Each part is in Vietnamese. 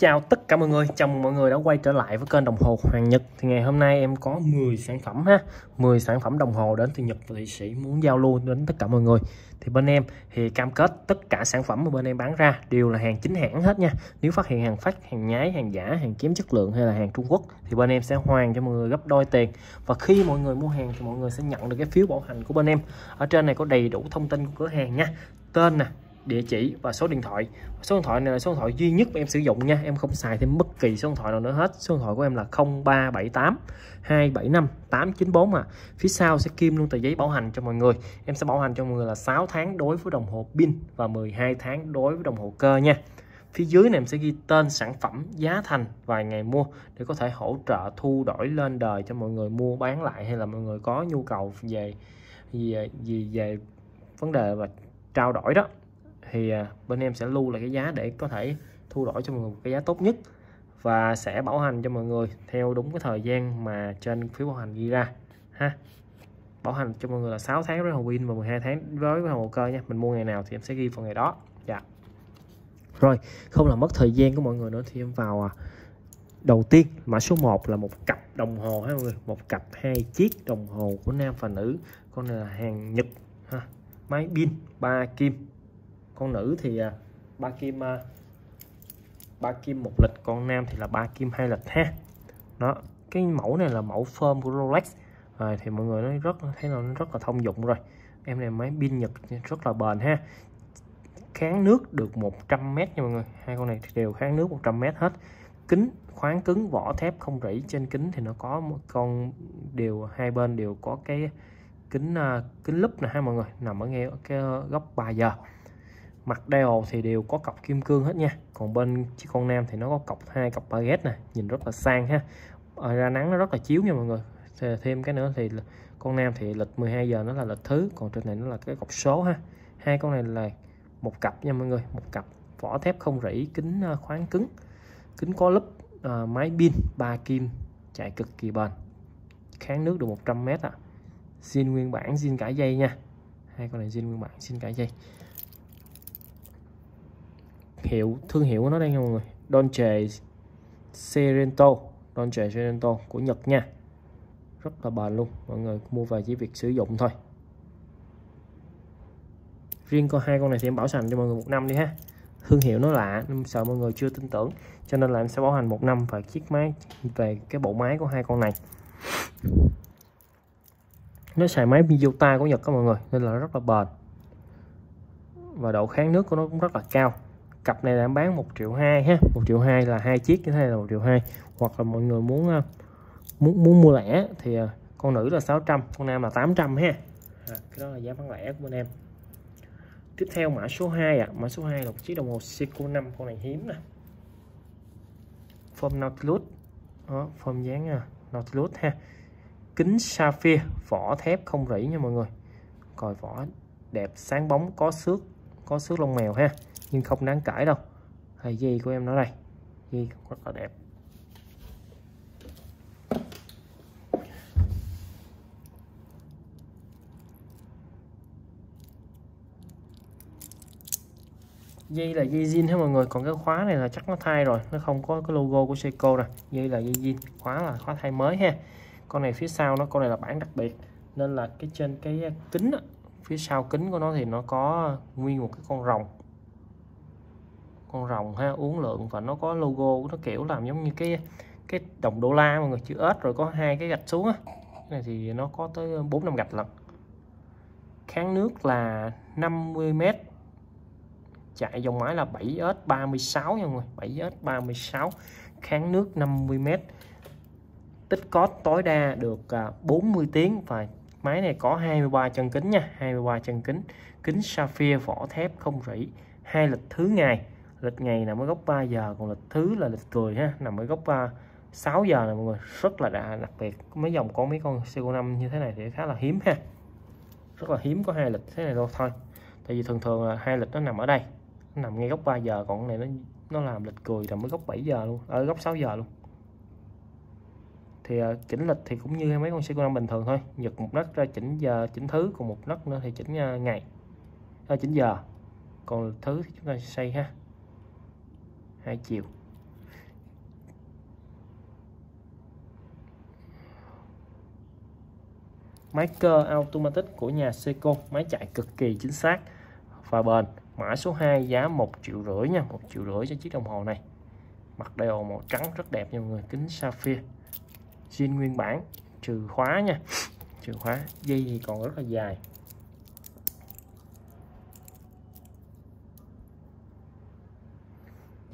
Chào tất cả mọi người, chào mừng mọi người đã quay trở lại với kênh đồng hồ Hoàng Nhật. Thì ngày hôm nay em có 10 sản phẩm ha 10 sản phẩm đồng hồ đến từ Nhật và Thụy Sĩ muốn giao lưu đến tất cả mọi người. Thì bên em thì cam kết tất cả sản phẩm mà bên em bán ra đều là hàng chính hãng hết nha. Nếu phát hiện hàng phát, hàng nhái, hàng giả, hàng kém chất lượng hay là hàng Trung Quốc Thì bên em sẽ hoàn cho mọi người gấp đôi tiền. Và khi mọi người mua hàng thì mọi người sẽ nhận được cái phiếu bảo hành của bên em. Ở trên này có đầy đủ thông tin của cửa hàng nha. Tên nè, địa chỉ và số điện thoại. Số điện thoại này là số điện thoại duy nhất mà em sử dụng nha. Em không xài thêm bất kỳ số điện thoại nào nữa hết. Số điện thoại của em là 0378 275 894 mà. Phía sau sẽ kim luôn tờ giấy bảo hành cho mọi người. Em sẽ bảo hành cho mọi người là 6 tháng đối với đồng hồ pin và 12 tháng đối với đồng hồ cơ nha. Phía dưới này em sẽ ghi tên sản phẩm giá thành vài ngày mua để có thể hỗ trợ thu đổi lên đời cho mọi người mua bán lại hay là mọi người có nhu cầu về gì về, về vấn đề và trao đổi đó thì à, bên em sẽ lưu lại cái giá để có thể thu đổi cho mọi người một cái giá tốt nhất và sẽ bảo hành cho mọi người theo đúng cái thời gian mà trên phiếu bảo hành ghi ra ha. Bảo hành cho mọi người là 6 tháng với hồ pin và 12 tháng với hồ cơ nha. Mình mua ngày nào thì em sẽ ghi vào ngày đó. Dạ. Rồi không làm mất thời gian của mọi người nữa thì em vào à, đầu tiên mã số 1 là một cặp đồng hồ ha mọi người. Một cặp hai chiếc đồng hồ của nam và nữ. Con này là hàng Nhật ha. Máy pin ba kim con nữ thì à, ba kim à, ba kim một lịch con nam thì là ba kim hai lịch ha. Đó cái mẫu này là mẫu form của Rolex. À, thì mọi người nói rất thấy là nó rất là thông dụng rồi. Em này máy pin nhật rất là bền ha. Kháng nước được 100 mét nha mọi người. Hai con này đều kháng nước 100 mét hết. Kính khoáng cứng vỏ thép không rỉ. Trên kính thì nó có một con đều hai bên đều có cái kính uh, kính lúp nè ha mọi người. Nằm ở ngay cái góc 3 giờ mặt đeo thì đều có cọc kim cương hết nha. Còn bên chiếc con nam thì nó có cọc hai cọc baguette nè nhìn rất là sang ha. Ở ra nắng nó rất là chiếu nha mọi người. Thêm cái nữa thì con nam thì lịch 12 giờ nó là lịch thứ còn trên này nó là cái cọc số ha. Hai con này là một cặp nha mọi người một cặp vỏ thép không rỉ kính ờ, khoáng cứng kính có lớp ờ, à, máy pin ba kim chạy cực kỳ bền. Kháng nước được 100 mét ạ. À. zin nguyên bản zin cả dây nha. Hai con này zin nguyên bản zin cả dây hiệu thương hiệu của nó đây nha mọi người. Dolce Serento Dolce Serento của Nhật nha. Rất là bền luôn. Mọi người mua về chỉ việc sử dụng thôi. Riêng con hai con này thì em bảo hành cho mọi người một năm đi ha. Thương hiệu nó lạ, nên sợ mọi người chưa tin tưởng. Cho nên là em sẽ bảo hành một năm và chiếc máy về cái bộ máy của hai con này. Nó xài máy Miyota của Nhật các mọi người, nên là rất là bền. Và độ kháng nước của nó cũng rất là cao cặp này em bán 1 triệu 2 ha. 1 triệu 2 là hai chiếc như thế này là 1 triệu 2 hoặc là mọi người muốn ờ, muốn muốn mua lẻ thì ờ, con nữ là 600 con nam là 800 ha. À, cái đó là giá bán lẻ của bên em. Tiếp theo mã số 2 ạ. À. mã số 2 là một chiếc đồng hồ Seiko 5 con này hiếm nè. Form Nautilus. Đó, form dáng uh, Nautilus ha. Kính sapphire vỏ thép không rỉ nha mọi người. Còi vỏ đẹp sáng bóng có xước có xước lông mèo ha nhưng không đáng cãi đâu. Hay dây của em nó đây. Dây rất là đẹp. Dây là dây zin hết mọi người. Còn cái khóa này là chắc nó thay rồi. Nó không có cái logo của Seiko nè. Dây là dây zin. Khóa là khóa thay mới ha. Con này phía sau nó con này là bản đặc biệt. Nên là cái trên cái kính đó, phía sau kính của nó thì nó có nguyên một cái con rồng con rồng ha, uống lượng và nó có logo, nó kiểu làm giống như cái cái đồng đô la mọi người chữ S rồi có hai cái gạch xuống á. Này thì nó có tới 4 năm gạch lận. Kháng nước là 50m chạy dòng máy là 7S36 nha mọi người 7S36 kháng nước 50m tích cót tối đa được à, 40 tiếng và máy này có 23 chân kính nha 23 chân kính kính sapphire vỏ thép không rỉ, hai lịch thứ ngày lịch ngày nằm ở góc 3 giờ còn lịch thứ là lịch cười ha nằm ở góc 3 6 giờ này mọi người rất là đã đặc biệt mấy dòng có mấy con co 5 như thế này thì khá là hiếm ha. Rất là hiếm có hai lịch thế này đâu thôi. Tại vì thường thường là hai lịch nó nằm ở đây nó nằm ngay góc 3 giờ còn cái này nó nó làm lịch cười nằm ở góc 7 giờ luôn ở góc 6 giờ luôn. Thì uh, chỉnh lịch thì cũng như mấy con co 5 bình thường thôi giật một nấc ra chỉnh giờ chỉnh thứ còn một nấc nữa thì chỉnh uh, ngày à, chỉnh giờ. Còn thứ thì chúng ta xây ha hai chiều. Máy cơ automatic của nhà Seiko, máy chạy cực kỳ chính xác. Và bền, mã số 2 giá 1 triệu rưỡi nha 1 triệu rưỡi cho chiếc đồng hồ này. Mặt đeo màu trắng rất đẹp nha mọi người, kính sapphire. Zin nguyên bản, trừ khóa nha, trừ khóa, dây thì còn rất là dài.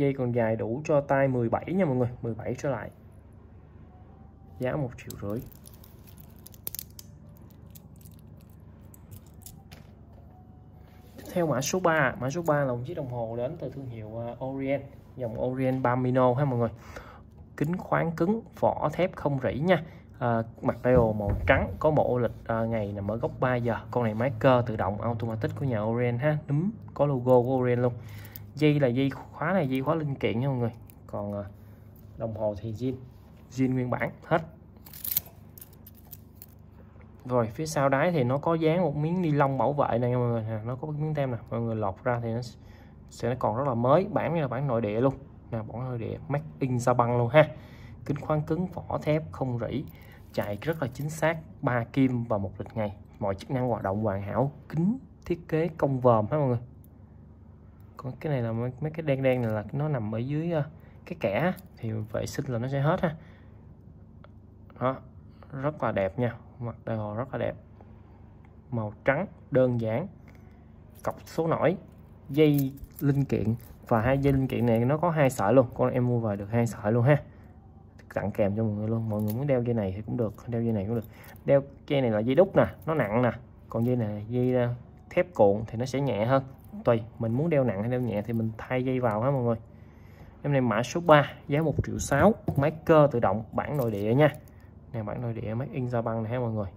Dây còn dài đủ cho tay 17 nha mọi người 17 trở lại. Giá một triệu rưỡi. Theo mã số 3 mã số 3 là một chiếc đồng hồ đến từ thương hiệu à, Orient dòng Orient Bamino ha mọi người. Kính khoáng cứng vỏ thép không rỉ nha. À, mặt dial màu trắng có một ô lịch à, ngày nằm ở góc 3 giờ. Con này máy cơ tự động automatic của nhà Orient ha. Núm có logo của Orient luôn dây là dây khóa này dây khóa linh kiện nha mọi người. Còn à, đồng hồ thì zin zin nguyên bản, hết. Rồi, phía sau đáy thì nó có dán một miếng ni lông bảo vệ này mọi người. À, nó có miếng tem nè, mọi người lọt ra thì nó sẽ còn rất là mới, bản như là bản nội địa luôn. Nè, bản nội địa made in băng luôn ha. Kính khoáng cứng, vỏ thép, không rỉ, chạy rất là chính xác, ba kim và một lịch ngày. Mọi chức năng hoạt động hoàn hảo, kính thiết kế cong vòm ha mọi người còn cái này là mấy, mấy cái đen đen này là nó nằm ở dưới ờ, cái kẻ thì vệ sinh là nó sẽ hết ha. Đó rất là đẹp nha. Mặt đồ rất là đẹp. Màu trắng đơn giản. Cọc số nổi dây linh kiện. Và hai dây linh kiện này nó có hai sợi luôn. Con em mua về được hai sợi luôn ha. Tặng kèm cho mọi người luôn. Mọi người muốn đeo dây này thì cũng được đeo dây này cũng được. Đeo dây này là dây đúc nè nó nặng nè. Còn dây này dây ờ, thép cuộn thì nó sẽ nhẹ hơn tùy, mình muốn đeo nặng hay đeo nhẹ thì mình thay dây vào ha mọi người. Em này mã số 3 giá 1 triệu 6 máy cơ tự động, bản nội địa nha. Này bản nội địa, máy in ra băng này ha mọi người.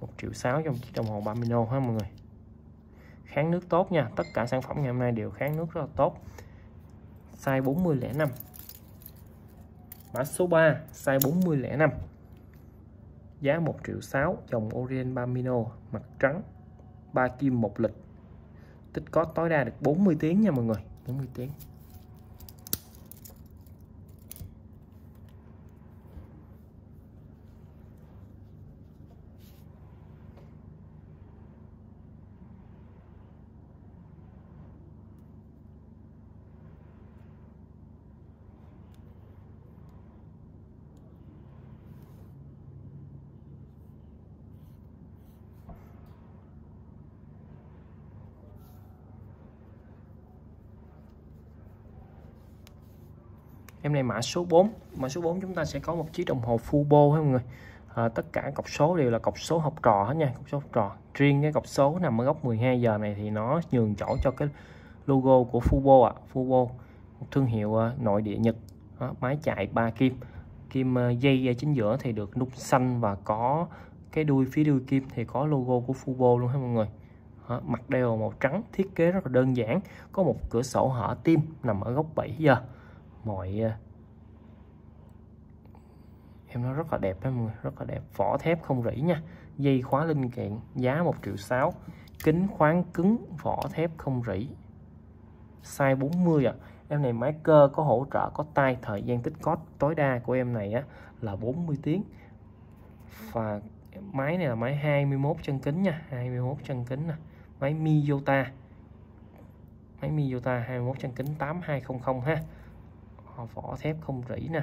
1 triệu 6 trong chiếc đồng hồ Bamino ha mọi người. Kháng nước tốt nha, tất cả sản phẩm ngày hôm nay đều kháng nước rất là tốt. Size 4005 mã số 3 size 4005 giá 1 triệu 6 dòng Orient Bamino mặt trắng 3 kim một lịch tích có tối đa được 40 tiếng nha mọi người 40 tiếng. Em này mã số 4 mã số 4 chúng ta sẽ có một chiếc đồng hồ Fubo ha mọi người. À, tất cả cọc số đều là cọc số học trò hết nha cọc số học trò. Riêng cái cọc số nằm ở góc 12 giờ này thì nó nhường chỗ cho cái logo của Fubo ạ. À. Fubo một thương hiệu uh, nội địa Nhật. Đó, máy chạy ba kim. Kim uh, dây chính giữa thì được nút xanh và có cái đuôi phía đuôi kim thì có logo của Fubo luôn ha mọi người. Đó, mặt đeo màu trắng thiết kế rất là đơn giản. Có một cửa sổ hở tim nằm ở góc 7 giờ mọi ờ, em nó rất là đẹp đó mọi người, rất là đẹp. Vỏ thép không rỉ nha. Dây khóa linh kiện, giá 1 triệu 6 kính khoáng cứng, vỏ thép không rỉ. Size 40 ạ. À em này máy cơ có hỗ trợ, có tay, thời gian tích cót tối đa của em này á là 40 tiếng. Và máy này là máy 21 chân kính nha 21 chân kính nè. Máy Miyota máy Miyota 21 chân kính 8200 ha vỏ thép không rỉ nè.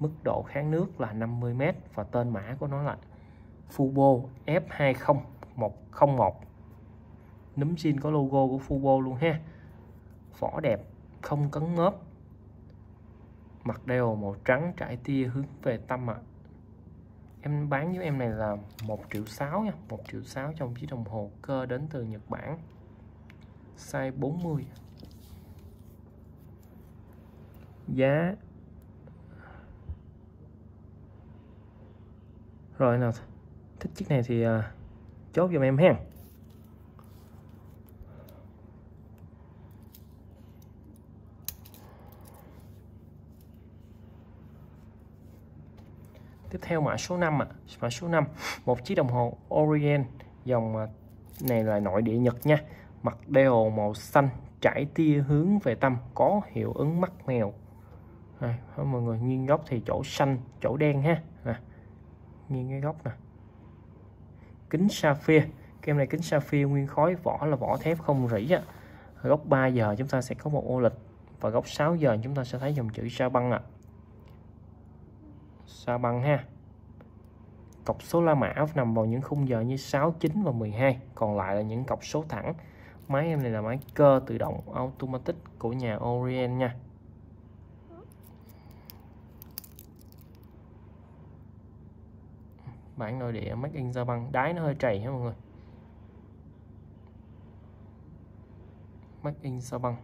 Mức độ kháng nước là 50m và tên mã của nó là Fubo F20101 núm zin có logo của Fubo luôn ha. Vỏ đẹp, không cấn ngớp mặt đều màu trắng, trải tia hướng về tâm ạ. À. em bán với em này là 1 triệu 6 nha 1 triệu 6 trong chiếc đồng hồ cơ đến từ Nhật Bản. Size 40 giá. Rồi nào thích chiếc này thì uh, chốt giùm em ha. Tiếp theo mã số 5 ạ. À. mã số 5 một chiếc đồng hồ Orient. Dòng à, này là nội địa Nhật nha. Mặt đeo màu xanh trải tia hướng về tâm có hiệu ứng mắt mèo à, mọi người nghiêng góc thì chỗ xanh chỗ đen ha. À, nghiêng cái góc nè. Kính sapphire kem này kính sapphire nguyên khối vỏ là vỏ thép không rỉ á. Góc 3 giờ chúng ta sẽ có một ô lịch và góc 6 giờ chúng ta sẽ thấy dòng chữ sa băng ạ. À. sa băng ha. Cọc số la mã nằm vào những khung giờ như 6 9 và 12 còn lại là những cọc số thẳng. Máy em này là máy cơ tự động automatic của nhà Orient nha. Bản nội địa make in ra băng, đáy nó hơi chảy nha mọi người? Make in ra băng.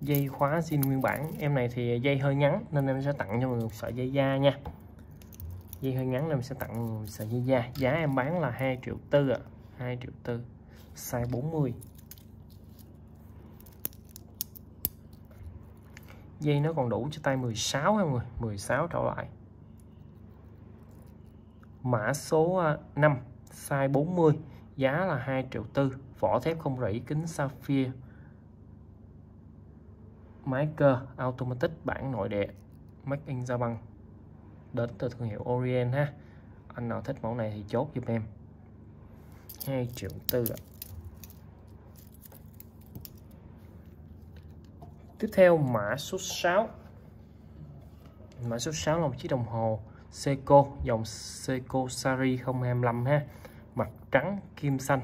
Dây khóa zin nguyên bản. Em này thì dây hơi ngắn nên em sẽ tặng cho mọi người một sợi dây da nha. Dây hơi ngắn em sẽ tặng một sợi dây da. Giá em bán là 2 triệu tư ạ. À. 2 triệu tư, size 40 dây nó còn đủ cho tay 16 em người 16 trở lại. Mã số à, 5 size 40 giá là 2 triệu tư, vỏ thép không rỉ, kính sapphire. Máy cơ, automatic bản nội địa, make in ra băng đến từ thương hiệu Orient ha. Anh nào thích mẫu này thì chốt giúp em. 2 triệu tư ạ. Tiếp theo, mã số 6 Mã số 6 là một chiếc đồng hồ Seiko, dòng Seiko Sari 025 ha. Mặt trắng, kim xanh.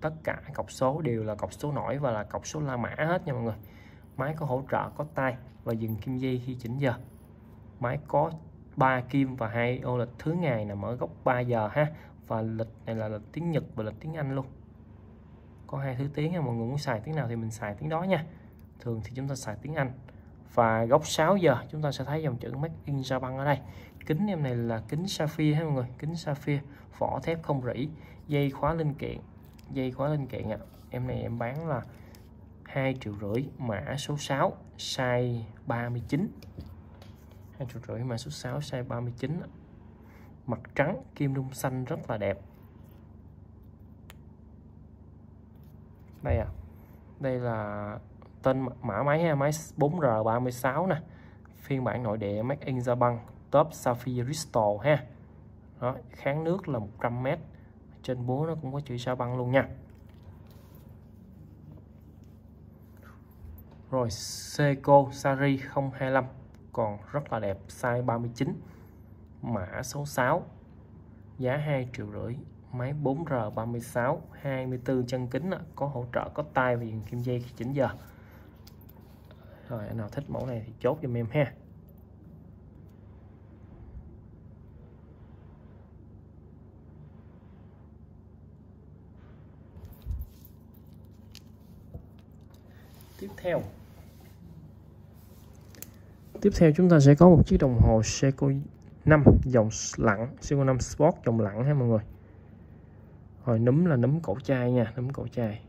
Tất cả cọc số đều là cọc số nổi và là cọc số La Mã hết nha mọi người. Máy có hỗ trợ có tay và dừng kim dây khi chỉnh giờ. Máy có 3 kim và hai ô lịch thứ ngày nằm ở góc 3 giờ ha. Và lịch này là lịch tiếng Nhật và lịch tiếng Anh luôn. Có hai thứ tiếng nha, mọi người muốn xài tiếng nào thì mình xài tiếng đó nha thường thì chúng ta xài tiếng Anh. Và góc 6 giờ, chúng ta sẽ thấy dòng chữ Make in Japan ở đây. Kính em này là kính sapphire ha mọi người? Kính sapphire, vỏ thép không rỉ, dây khóa linh kiện. Dây khóa linh kiện ạ. À. em này em bán là 2 triệu rưỡi, mã số 6 size 39 2 triệu rưỡi, mã số 6 size 39 mặt trắng, kim đung xanh rất là đẹp. Đây à đây là tên mã máy ha, máy 4R36 nè. Phiên bản nội địa Make in Japan, top Sapphire Crystal ha. Đó, kháng nước là 100m trên búa nó cũng có chữ sao băng luôn nha. Rồi, Seiko Sari 025 còn rất là đẹp, size 39 mã số 6 giá 2 triệu rưỡi, máy 4R36 24 chân kính có hỗ trợ có tay và dừng kim dây khi chỉnh giờ rồi anh nào thích mẫu này thì chốt giùm em ha. Tiếp theo. Tiếp theo chúng ta sẽ có một chiếc đồng hồ Seiko 5 dòng lặng Seiko 5 Sport dòng lặng ha mọi người. Rồi, núm là núm cổ chai nha, núm cổ chai.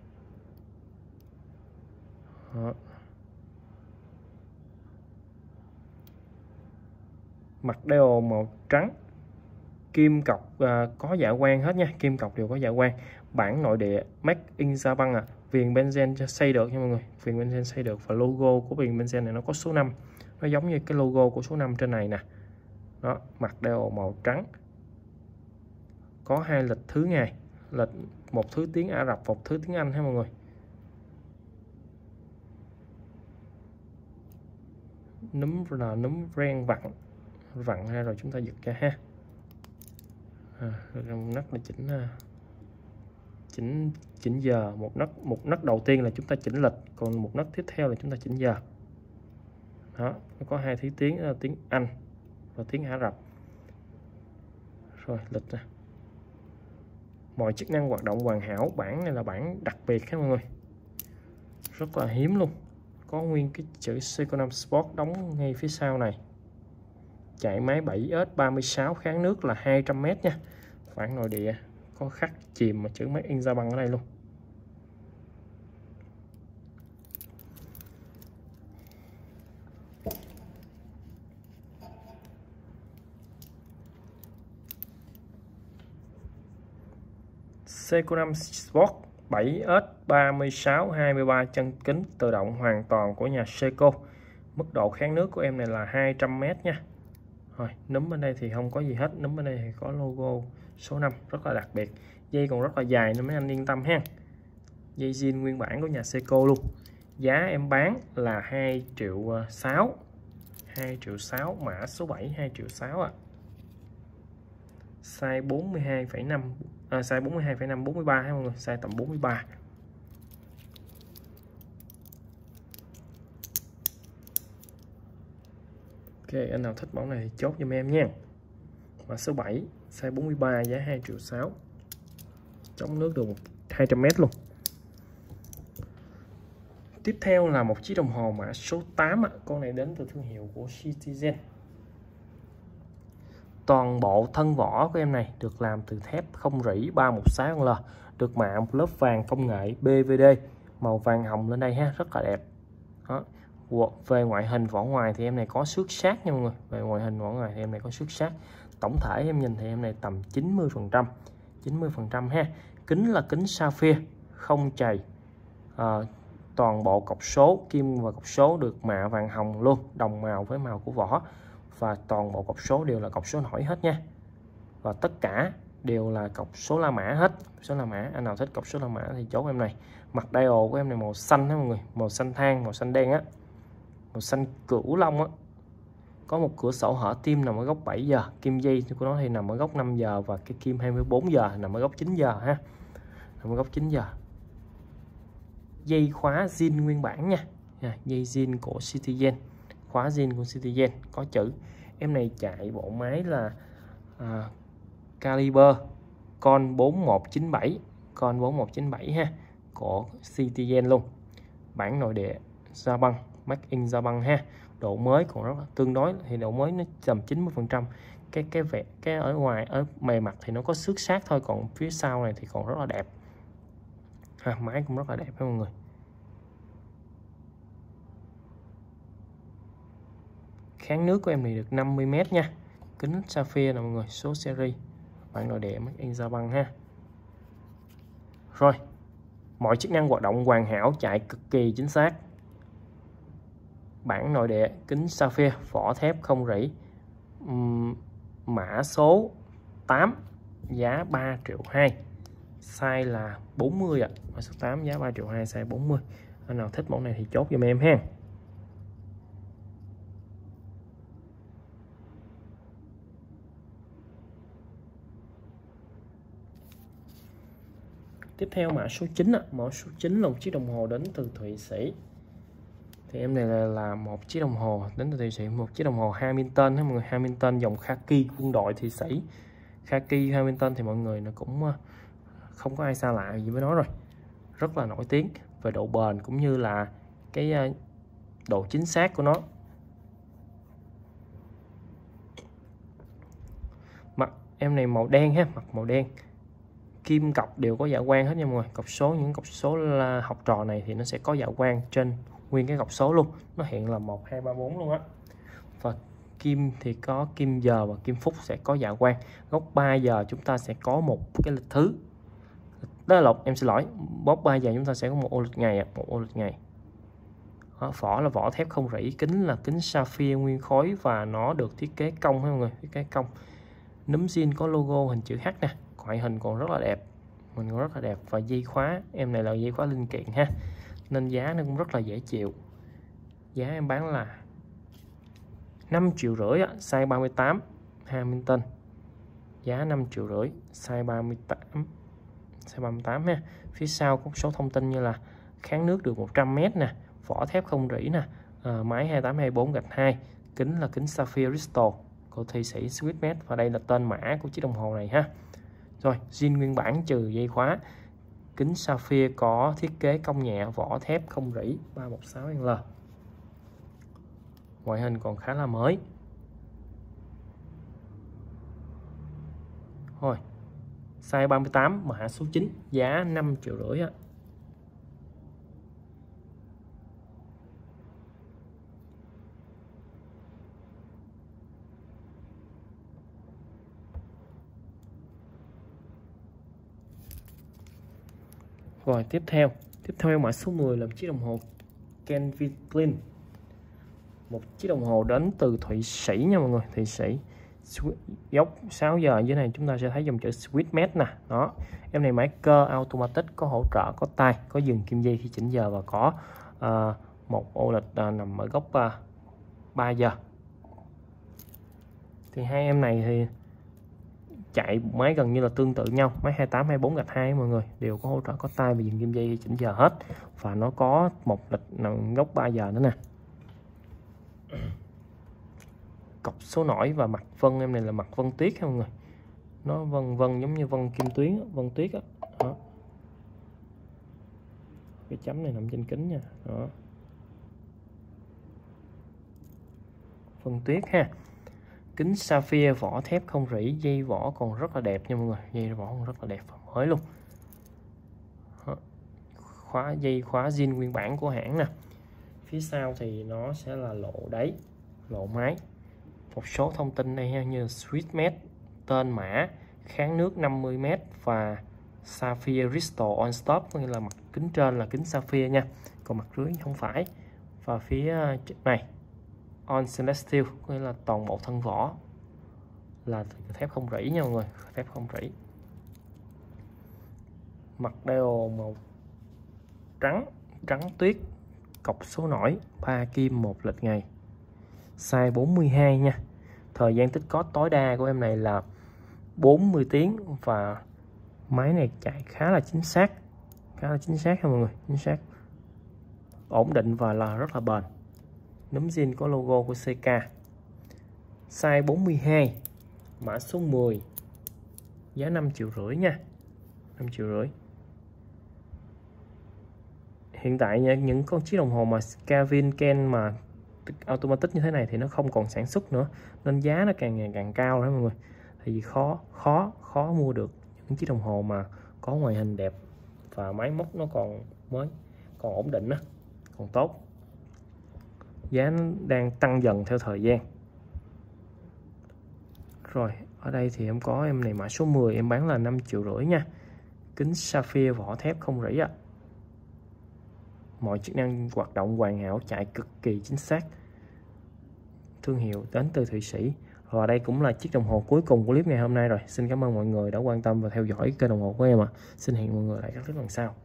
Đó. Mặt đeo màu trắng. Kim cọc à, có dạ quang hết nha. Kim cọc đều có dạ quang. Bản nội địa Make in Japan à viền benzen xây được nha mọi người. Viền benzen xây được và logo của viền benzen này nó có số 5 nó giống như cái logo của số 5 trên này nè. Đó mặt đeo màu trắng. Có hai lịch thứ ngày. Lịch một thứ tiếng Ả Rập một thứ tiếng Anh ha mọi người. Núm là núm ren vặn vặn ra rồi chúng ta giật ra ha. À, nấc là chỉnh à, chỉnh chỉnh giờ. Một nấc một nấc đầu tiên là chúng ta chỉnh lịch còn một nấc tiếp theo là chúng ta chỉnh giờ. Đó nó có hai thứ tiếng là tiếng Anh và tiếng Ả Rập. Rồi lịch nè. Mọi chức năng hoạt động hoàn hảo bản này là bản đặc biệt các mọi người. Rất là hiếm luôn. Có nguyên cái chữ Seconam Sport đóng ngay phía sau này chạy máy 7S 36 kháng nước là 200m nha. Khoảng nội địa, có khắc chìm mà chữ Made in ra bằng ở đây luôn. Seiko 5 Sport 7S 36 23 chân kính tự động hoàn toàn của nhà Seiko mức độ kháng nước của em này là 200m nha rồi núm bên đây thì không có gì hết. Núm bên đây thì có logo số 5 rất là đặc biệt. Dây còn rất là dài nên mấy anh yên tâm ha. Dây zin nguyên bản của nhà Seiko luôn. Giá em bán là 2 triệu à, 6 2 triệu 6 mã số 7 2 triệu 6 ạ. À. size 42,5 à, size 42,5 43 ha mọi người size tầm 43 anh nào thích mẫu này thì chốt giùm em nha. Mã số 7 size 43 giá 2 triệu 6 chống nước được 200m luôn. Tiếp theo là một chiếc đồng hồ mã số 8 con này đến từ thương hiệu của Citizen. Toàn bộ thân vỏ của em này được làm từ thép không rỉ 316L được mạ một lớp vàng công nghệ BVD màu vàng hồng lên đây ha, rất là đẹp. Đó về ngoại hình vỏ ngoài thì em này có xước sát nha mọi người. Về ngoại hình vỏ ngoài thì em này có xước sát tổng thể em nhìn thì em này tầm 90 phần trăm 90 phần trăm ha. Kính là kính sapphire không chày. À, toàn bộ cọc số kim và cọc số được mạ vàng hồng luôn đồng màu với màu của vỏ. Và toàn bộ cọc số đều là cọc số nổi hết nha. Và tất cả đều là cọc số La Mã hết. Số La Mã anh nào thích cọc số La Mã thì chốt em này. Mặt dial của em này màu xanh đó mọi người màu xanh than màu xanh đen á màu xanh cửu long á có một cửa sổ hở tim nằm ở góc 7 giờ kim dây của nó thì nằm ở góc 5 giờ và cái kim 24 giờ nằm ở góc 9 giờ ha. Nằm ở góc 9 giờ. Dây khóa zin nguyên bản nha. Dây zin của Citizen. Khóa zin của Citizen có chữ. Em này chạy bộ máy là à, caliber con 4197 con 4197 ha của Citizen luôn. Bản nội địa ra băng make in da băng ha. Độ mới còn rất là tương đối thì độ mới nó tầm 90 phần trăm. Cái cái vẽ cái ở ngoài ở bề mặt thì nó có xước sát thôi còn phía sau này thì còn rất là đẹp. Ha, máy cũng rất là đẹp mọi người. Kháng nước của em này được 50m nha. Kính sapphire nè mọi người số series. Bản nội địa in ra băng ha. Rồi mọi chức năng hoạt động hoàn hảo chạy cực kỳ chính xác bản nội địa, kính sapphire vỏ thép không rỉ mã số 8 giá 3 triệu 2 size là 40 ạ. À. mã số 8 giá 3 triệu 2 size 40 anh nào thích mẫu này thì chốt giùm em ha. Tiếp theo mã số 9 ạ. Mã số 9 là một chiếc đồng hồ đến từ Thụy Sĩ thì em này là, là một chiếc đồng hồ đến từ Thụy Sĩ một chiếc đồng hồ Hamilton mọi người. Hamilton dòng Khaki quân đội Thụy Sĩ. Khaki Hamilton thì mọi người nó cũng ờ, không có ai xa lạ gì với nó rồi. Rất là nổi tiếng về độ bền cũng như là cái ờ, độ chính xác của nó. Mặt em này màu đen ha mặt màu đen. Kim cọc đều có dạ quang hết nha mọi người. Cọc số những cọc số là học trò này thì nó sẽ có dạ quang trên nguyên cái gọc số luôn. Nó hiện là một hai ba bốn luôn á. Và kim thì có kim giờ và kim phút sẽ có dạ quang. Góc 3 giờ chúng ta sẽ có một cái lịch thứ. Đó là lộc em xin lỗi. Bóp 3 giờ chúng ta sẽ có một ô lịch ngày một ô lịch ngày. Đó, vỏ là vỏ thép không rỉ kính là kính sapphire nguyên khối và nó được thiết kế cong mọi người thiết kế cong. Núm zin có logo hình chữ H nè ngoại hình còn rất là đẹp mình còn rất là đẹp. Và dây khóa em này là dây khóa linh kiện ha nên giá nó cũng rất là dễ chịu. Giá em bán là 5 triệu rưỡi size 38 Hamilton. Giá 5 triệu rưỡi size 38 size 38 ha. Phía sau có số thông tin như là kháng nước được 100m nè vỏ thép không rỉ nè à, máy 2824 gạch 2 kính là kính Sapphire Crystal của thị sĩ Swissmed và đây là tên mã của chiếc đồng hồ này ha. Rồi zin nguyên bản trừ dây khóa kính sapphire có thiết kế cong nhẹ vỏ thép không rỉ 316L ngoại hình còn khá là mới. Thôi, size 38 mã số 9 giá 5 triệu rưỡi á Rồi tiếp theo, tiếp theo mã số 10 là chiếc đồng hồ Calvin Klein. một chiếc đồng hồ đến từ Thụy Sĩ nha mọi người Thụy Sĩ. Dốc 6 giờ dưới này chúng ta sẽ thấy dòng chữ Switchmet nè. Đó em này máy cơ automatic có hỗ trợ có tay có dừng kim dây khi chỉnh giờ và có uh, một ô lịch uh, ờ, nằm ở góc uh, à, 3 giờ. Thì hai em này thì chạy máy gần như là tương tự nhau, máy 28 24 gạch 2 mọi người, đều có hỗ trợ có tay và dừng kim dây chỉnh giờ hết. Và nó có một lịch gốc góc 3 giờ nữa nè. Cọc số nổi và mặt vân, em này là mặt vân tuyết không người. Nó vân vân giống như vân kim tuyến vân tuyết đó. đó. Cái chấm này nằm trên kính nha. Đó. Vân tuyết ha kính sapphire vỏ thép không rỉ, dây vỏ còn rất là đẹp nha mọi người. Dây vỏ còn rất là đẹp và mới luôn. Khóa, dây khóa zin nguyên bản của hãng nè. Phía sau thì nó sẽ là lộ đáy lộ máy. Một số thông tin đây ha, như Swissmed tên mã, kháng nước 50m và Sapphire Crystal on stop, có nghĩa là mặt kính trên là kính Sapphire nha. Còn mặt dưới không phải. Và phía ờ, này on Celestial, có nghĩa là toàn bộ thân vỏ là thép không rỉ nha mọi người, thép không rỉ. Mặt đeo màu trắng trắng tuyết, cọc số nổi, ba kim một lịch ngày. Size 42 nha. Thời gian tích cót tối đa của em này là 40 tiếng và máy này chạy khá là chính xác. Khá là chính xác ha mọi người, chính xác. Ổn định và là rất là bền nấm zin có logo của CK size 42 mã số 10 giá 5 triệu rưỡi nha. 5 triệu rưỡi. Hiện tại những con chiếc đồng hồ mà Calvin Ken mà automatic như thế này thì nó không còn sản xuất nữa. Nên giá nó càng ngày càng cao đó mọi người. Thì khó khó khó mua được những chiếc đồng hồ mà có ngoại hình đẹp và máy móc nó còn mới, còn ổn định đó còn tốt giá nó đang tăng dần theo thời gian. Rồi, ở đây thì em có em này mã số 10 em bán là 5 triệu rưỡi nha. Kính sapphire vỏ thép không rỉ ạ. À mọi chức năng hoạt động hoàn hảo, chạy cực kỳ chính xác. Thương hiệu đến từ Thụy Sĩ. Và đây cũng là chiếc đồng hồ cuối cùng của clip ngày hôm nay rồi. Xin cảm ơn mọi người đã quan tâm và theo dõi kênh đồng hồ của em ạ. À. xin hẹn mọi người lại các clip lần sau.